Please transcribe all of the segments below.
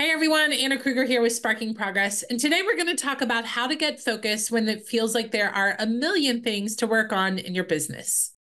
Hey everyone, Anna Krueger here with Sparking Progress. And today we're going to talk about how to get focused when it feels like there are a million things to work on in your business.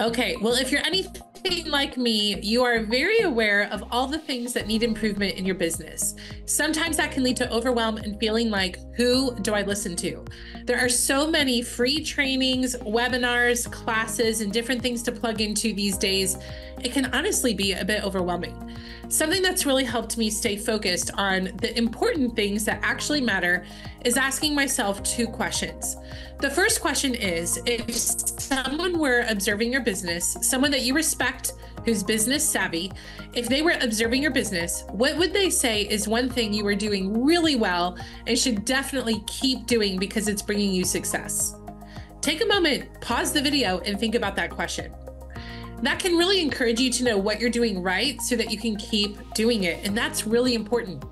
Okay, well, if you're anything like me, you are very aware of all the things that need improvement in your business. Sometimes that can lead to overwhelm and feeling like, who do I listen to? There are so many free trainings, webinars, classes, and different things to plug into these days. It can honestly be a bit overwhelming. Something that's really helped me stay focused on the important things that actually matter is asking myself two questions. The first question is if someone were observing your business, someone that you respect who's business savvy, if they were observing your business, what would they say is one thing you are doing really well and should definitely keep doing because it's bringing you success? Take a moment, pause the video, and think about that question. That can really encourage you to know what you're doing right so that you can keep doing it. And that's really important.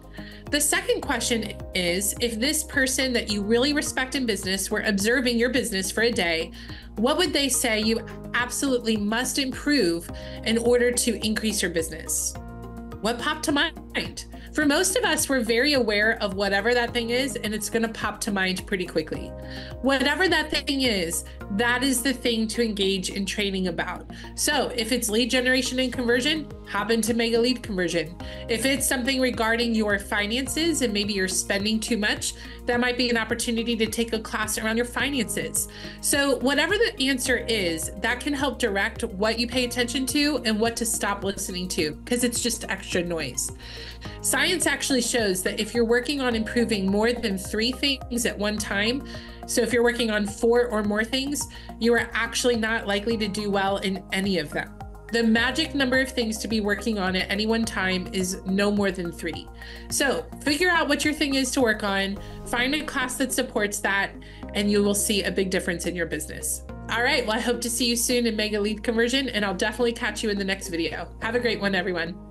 The second question is if this person that you really respect in business were observing your business for a day, what would they say you absolutely must improve in order to increase your business? What popped to mind? For most of us, we're very aware of whatever that thing is, and it's going to pop to mind pretty quickly. Whatever that thing is, that is the thing to engage in training about. So if it's lead generation and conversion, hop into mega lead conversion. If it's something regarding your finances and maybe you're spending too much, that might be an opportunity to take a class around your finances. So, whatever the answer is, that can help direct what you pay attention to and what to stop listening to because it's just extra noise. Science actually shows that if you're working on improving more than three things at one time, so if you're working on four or more things, you are actually not likely to do well in any of them. The magic number of things to be working on at any one time is no more than three. So figure out what your thing is to work on, find a class that supports that, and you will see a big difference in your business. All right, well, I hope to see you soon in Mega Lead Conversion, and I'll definitely catch you in the next video. Have a great one, everyone.